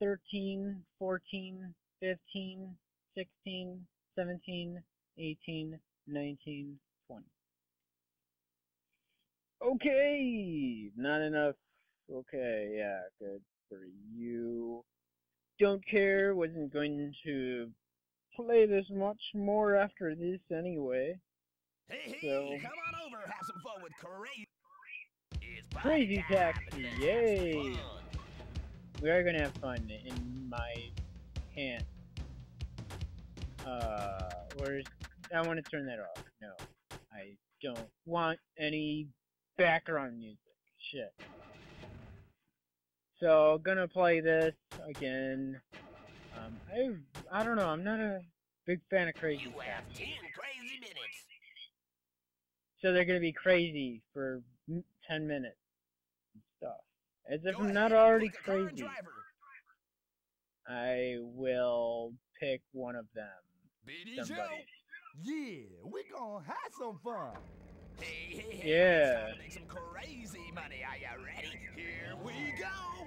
13, 14, 15, 16, 17, 18, 19, 20. Okay, not enough. Okay, yeah, good for you. Don't care, wasn't going to play this much more after this anyway. Hey, hey, So- come on over, have some fun with crazy. Crazy Taxi, yay. We are gonna have fun in my hand. Uh, where's... I want to turn that off. No, I don't want any background music. Shit. So, gonna play this again. Um, I, I don't know, I'm not a big fan of Crazy You have 10 crazy minutes. So they're gonna be crazy for 10 minutes. As if Go I'm not ahead, already pick a car and crazy. I will pick one of them. BD Joe. Yeah, we gonna have some fun. Hey, hey, hey, Yeah. It's time to make some crazy money. Are you ready? Here we go.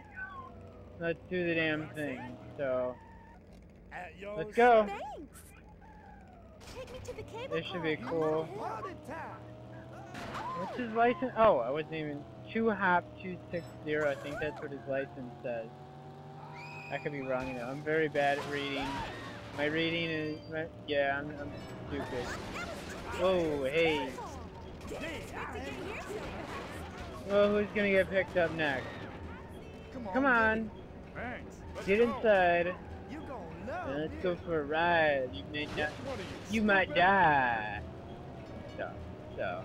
Let's do the damn thing. So, At your let's go. Thanks. Take me to the cable This should be cool. What's his license? Oh, I wasn't even. 2 hop 260, I think that's what his license says. I could be wrong though. I'm very bad at reading. My reading is. My, yeah, I'm, I'm stupid. Whoa, hey. Well, who's gonna get picked up next? Come on. Get inside. Let's go for a ride. You may not. You might die. So, so,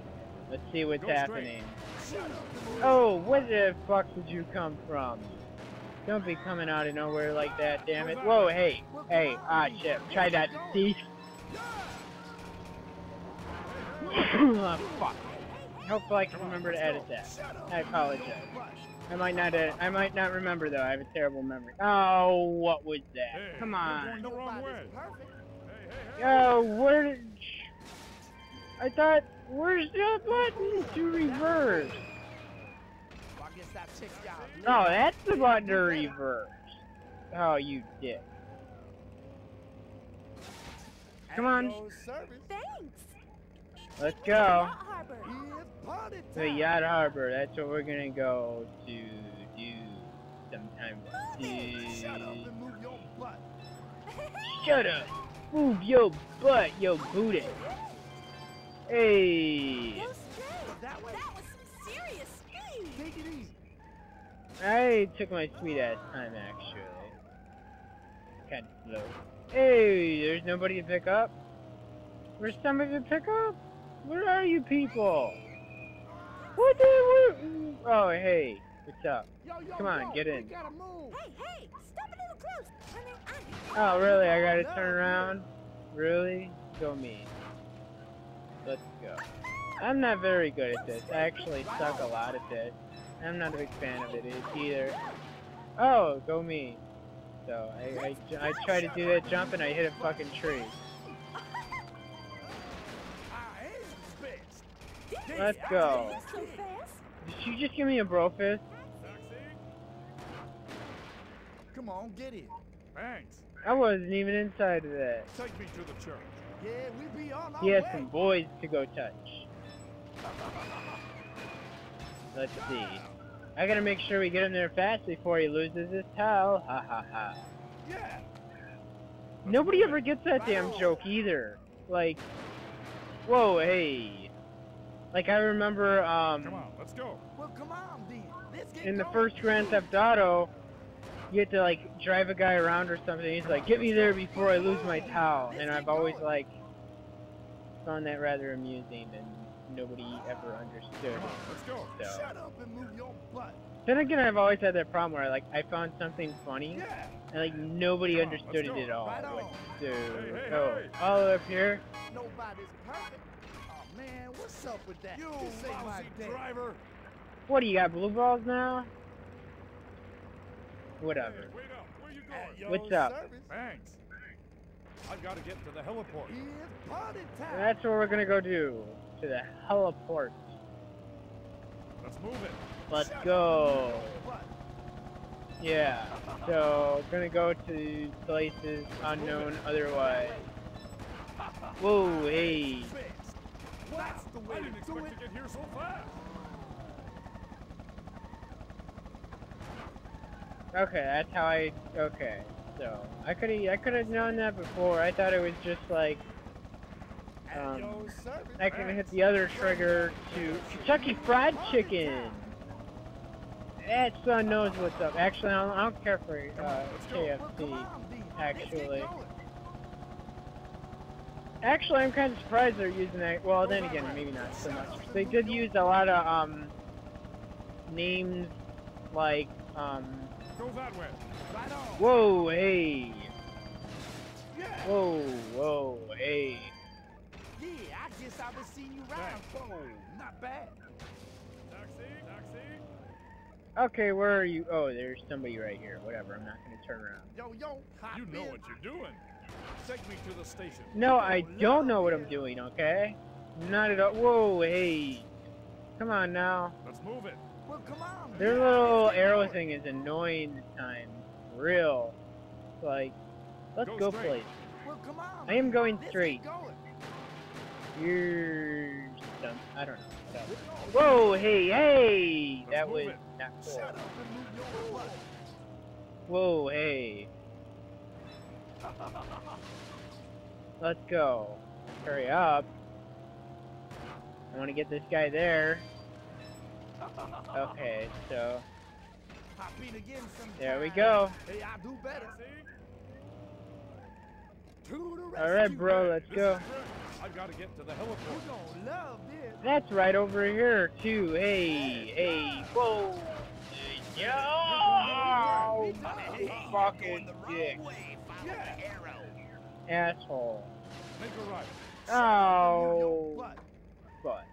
let's see what's happening. Shut up and move Oh, where the fuck did you come from? Don't be coming out of nowhere like that, damn it. Whoa, hey, hey, ah, shit. Try that, see? oh, fuck. Hopefully I can remember to edit that. I apologize. I might not edit. I might not remember though. I have a terrible memory. Oh, what was that? Come on. Yo, where did... I thought... Where's the button to reverse? Later. that's the button to reverse. Oh, you dick. Come on. Thanks. Let's go. Yacht Harbor. is party To. Yacht Harbor. That's what we're gonna go to do sometime soon. Shut up and move your butt. Shut up. Move your butt, your booty. Hey. I took my sweet ass time actually. Kinda slow. Hey, there's nobody to pick up? Where's somebody to pick up? Where are you people? What the where- Oh hey, what's up? Yo, yo, Come on, yo, get in. gotta move. Hey, hey, stop a little close. Turn around. Oh really, I gotta turn around? Really? Go me. Let's go. I'm not very good at this. I actually suck a lot at this. I'm not a big fan of it either. Oh, go me. So I, I, I try to do that jump and I hit a fucking tree. I am best. Let's go. Did you just give me a bro fist? Come on, get in. Thanks. I wasn't even inside of that. Take me to the church. Yeah, we be on our He has way. some boys to go touch. Let's see. I gotta make sure we get him there fast before he loses his towel. Ha ha ha. Yeah. Nobody ever gets that damn joke either. Like, whoa, hey. Like I remember, um, Come on, let's go. Well, come on, then. Let's get in the going. first Grand Theft Auto, you had to like drive a guy around or something. He's like, "Get me there before I lose my towel," and I've always like found that rather amusing, and nobody ever understood. On, let's go. So Shut up and move your butt. then again, I've always had that problem where like I found something funny, Yeah. and like nobody Come on, understood let's it at all. Right What on. to do? Hey, hey, oh, hey. all up here. Nobody's perfect. Oh man, what's up with that? You this ain't my day. driver. What do you got? Blue balls now? Whatever. Hey, wait up. Where you going? What's up? Service Thanks. I've got to get to the heliport. party time. That's what we're gonna go do to the heliport. Let's move it. Let's go. and move your butt. Yeah. So gonna go to places unknown otherwise. Whoa, hey. Best. That's the way I to didn't do expect it. to get here so fast. Okay, that's how I. Okay, so I could have I could have known that before. I thought it was just like At Um. I can hit the other trigger to Kentucky Fried Chicken. That son knows what's up. Actually, I don't, I don't care for uh, KFC. on, D. Let's get actually. Actually, I'm kind of surprised they're using that. Well, then again, maybe not so much. They did use a lot of um names like um. Go that way. Right on. Whoa, hey. Whoa, whoa, hey. Yeah, I guess I was seeing you around. Whoa, not bad. Taxi, taxi. Okay, where are you? Oh, there's somebody right here. Whatever, I'm not gonna turn around. Yo, yo, hop You know in. what you're doing. Take me to the station. No, I don't know what I'm doing, okay? Not at all. Whoa, hey. Come on now. Let's move it. Well, come on. Their yeah, little arrow going. thing is annoying this time. Real. Like, let's Go go straight. place. Well, come on. I am going Let's straight. going. You're dumb. I don't know. Whatever. Whoa, hey, hey! Let's That was not cool. Shut up and move your butt. Whoa, hey. Let's go. Hurry up. I want to get this guy there. Okay, so Hop in again sometime. there we go. Hey, I do better. Taxi. To the rescue. All right, bro, let's go. I've got to get to the heliport. gonna love this. That's right over here too. Hey, hey, whoa. Yo! Hey, you're Fucking going the wrong dick. way. Follow Yeah. the arrow. Asshole. Make a right. Oh, Butt. but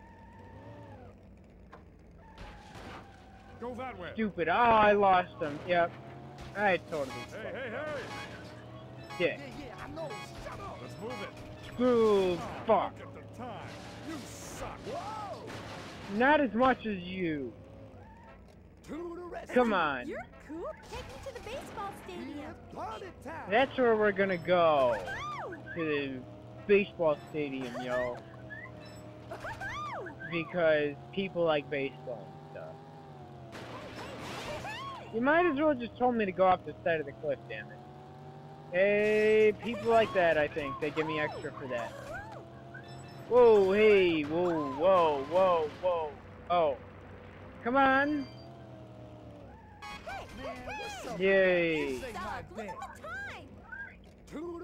Go that way. stupid. Oh, I lost him. Yep. I totally Hey, hey, hey. Dick. Yeah, yeah, I know. Shut up. Let's move it. Screw fuck. At the time. You suck. Whoa. Not as much as you. To the rescue. Come on. You're cool. Take me to the baseball stadium. It's party time. That's where we're gonna go. To the baseball stadium, yo. Because people like baseball and stuff. You might as well just told me to go off the side of the cliff, damn it. Hey, people like that, I think. They give me extra for that. Whoa, hey, whoa, whoa, whoa, whoa. Oh. Come on. Yay.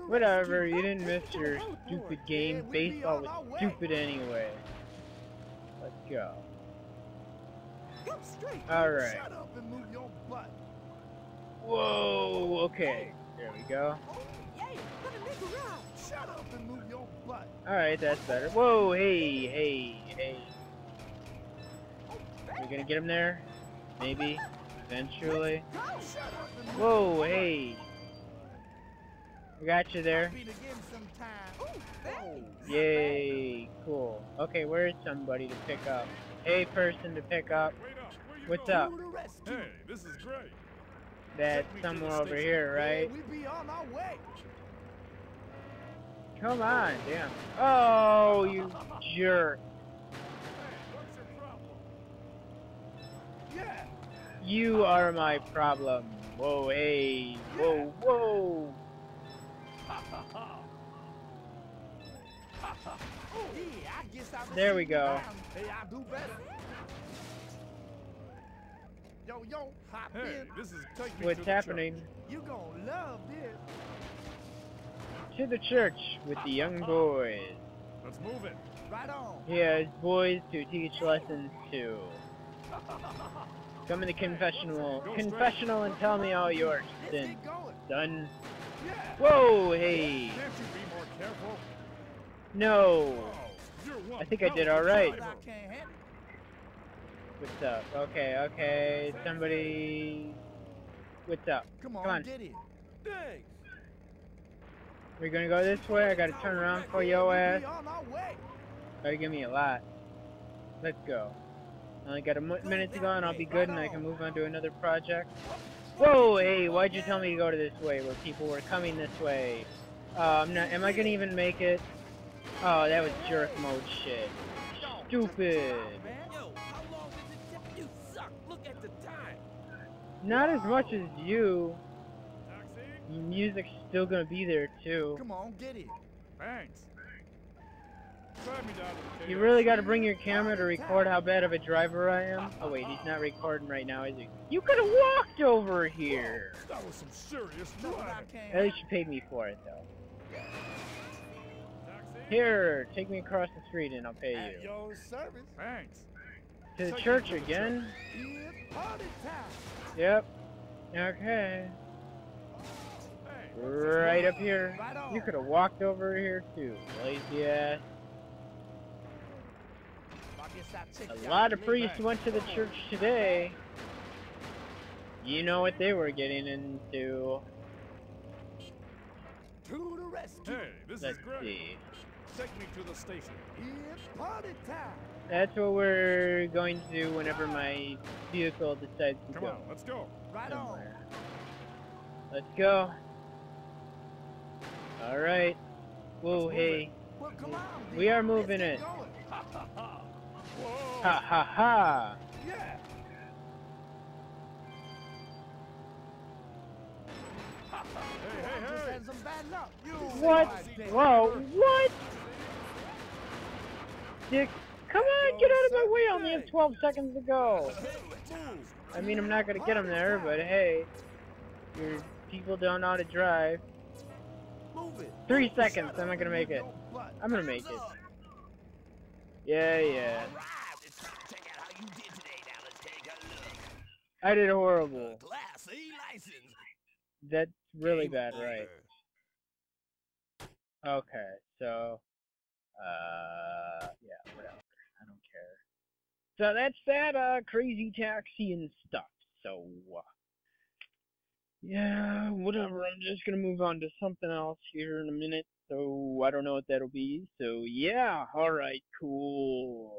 Whatever, you didn't miss your stupid game. Baseball was stupid anyway. Let's go. Alright. Whoa, okay. There we go. Alright, that's better. Whoa, hey, hey, hey. We gonna get him there? Maybe. Eventually. Whoa, hey. We got you there. Yay, cool. Okay, where's somebody to pick up? Hey, person to pick up. Where What's up? Hey, this is great. That's Take me to the somewhere over here, right? Yeah, we be on our way. Come on, damn. Oh, you jerk. Hey, what's your problem? Yeah. You are my problem. Whoa, hey. Whoa, whoa. Yeah, I guess I There we go. Yo, yo, hop Hey, in. this is take me What's to the happening? church. You gonna love this. To the church with the young uh-huh. boys. Let's move it. Right on. He has boys to teach lessons to. Come in the confessional, confessional and tell me all your sins, get going. Yeah. Whoa, hey. Can't you be more careful? No. Oh, I think I did hell of a alright. I driver. can't handle What's up? Okay, okay. Somebody. What's up? Come on, Come on. get in. Thanks. We're gonna go this way. I gotta turn around for yo We ass. be on our way. Gotta give me a lot. Let's go. I only got a minute to go and I'll be good and I can move on to another project. Whoa, hey, why'd you tell me to go to this way where people were coming this way? Uh, I'm not, am I gonna even make it? Oh, that was jerk mode shit. Stupid. Not as much as you. Taxi? Your music's still gonna be there too. come on, get it. Thanks. Drive me down You really gotta bring your camera to record how bad of a driver I am? Oh wait, he's not recording right now, is he? You could've walked over here! That was some serious No, I driving. At can't. least you paid me for it though. Here, take me across the street and I'll pay you. At you. your service. Thanks. To the church again? It's party time. Yep. Okay. Right up here. You could've walked over here too, lazy ass. I guess I'll check A lot of priests went to the church today. You know what they were getting into. To the rescue. Hey, this Let's is great. see. Take me to the station. It's party time. That's what we're going to do whenever my vehicle decides to Come go on, let's go. Right on. somewhere. Let's go. Alright. Whoa, move hey. Well, on. We are moving it. Ha ha ha. Ha ha ha! Yeah. Hey, hey, hey. had some bad luck. You What? Whoa, what? Dick, come on, get out of my way, I only have 12 seconds to go. I mean, I'm not gonna get him there, but hey, your people don't know how to drive. Three seconds, I'm not gonna make it. I'm gonna make it. Yeah, yeah. Alright, it's time to check out how you did today. Now let's take a look. I did horrible. Class A license. That's really bad, right? Okay, so, uh, yeah, whatever. So that's that, uh, crazy taxi and stuff. So, uh, yeah, whatever. I'm just gonna move on to something else here in a minute. So, I don't know what that'll be. So, yeah, alright, cool.